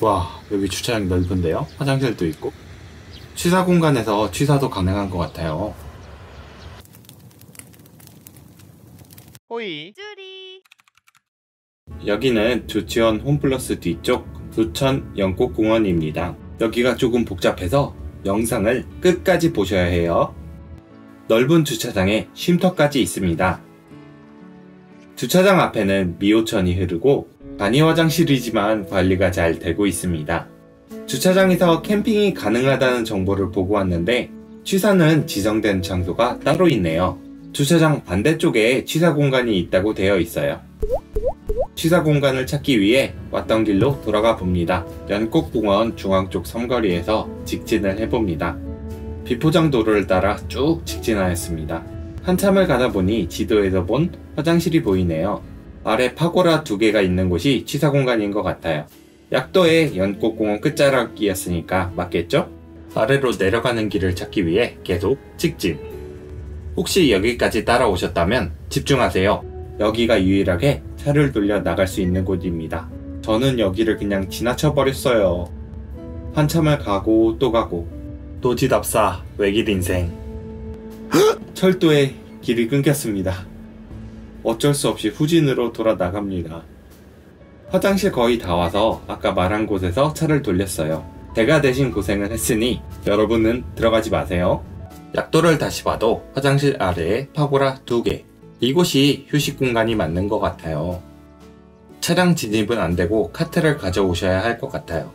와, 여기 주차장 넓은데요? 화장실도 있고. 취사 공간에서 취사도 가능한 것 같아요. 호이 쭈리 여기는 조치원 홈플러스 뒤쪽 부천 연꽃공원입니다. 여기가 조금 복잡해서 영상을 끝까지 보셔야 해요. 넓은 주차장에 쉼터까지 있습니다. 주차장 앞에는 미호천이 흐르고 간이 화장실이지만 관리가 잘 되고 있습니다. 주차장에서 캠핑이 가능하다는 정보를 보고 왔는데 취사는 지정된 장소가 따로 있네요. 주차장 반대쪽에 취사 공간이 있다고 되어 있어요. 취사 공간을 찾기 위해 왔던 길로 돌아가 봅니다. 연꽃공원 중앙 쪽 삼거리에서 직진을 해봅니다. 비포장 도로를 따라 쭉 직진하였습니다. 한참을 가다 보니 지도에서 본 화장실이 보이네요. 아래 파고라 두 개가 있는 곳이 취사 공간인 것 같아요. 약도의 연꽃공원 끝자락이었으니까 맞겠죠? 아래로 내려가는 길을 찾기 위해 계속 직진. 혹시 여기까지 따라오셨다면 집중하세요. 여기가 유일하게 차를 돌려 나갈 수 있는 곳입니다. 저는 여기를 그냥 지나쳐 버렸어요. 한참을 가고 또 가고 도지답사 외길 인생 철도에 길이 끊겼습니다. 어쩔 수 없이 후진으로 돌아 나갑니다. 화장실 거의 다 와서 아까 말한 곳에서 차를 돌렸어요. 제가 대신 고생을 했으니 여러분은 들어가지 마세요. 약도를 다시 봐도 화장실 아래에 파고라 두 개. 이곳이 휴식 공간이 맞는 것 같아요. 차량 진입은 안 되고 카트를 가져오셔야 할 것 같아요.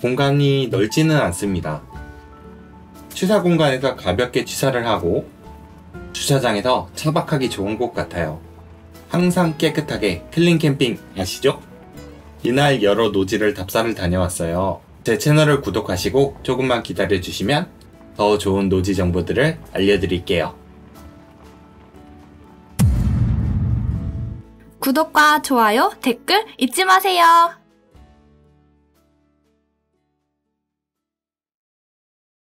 공간이 넓지는 않습니다. 취사 공간에서 가볍게 취사를 하고 주차장에서 차박하기 좋은 곳 같아요. 항상 깨끗하게 클린 캠핑 아시죠? 이날 여러 노지를 답사를 다녀왔어요. 제 채널을 구독하시고 조금만 기다려 주시면 더 좋은 노지 정보들을 알려드릴게요. 구독과 좋아요 댓글 잊지 마세요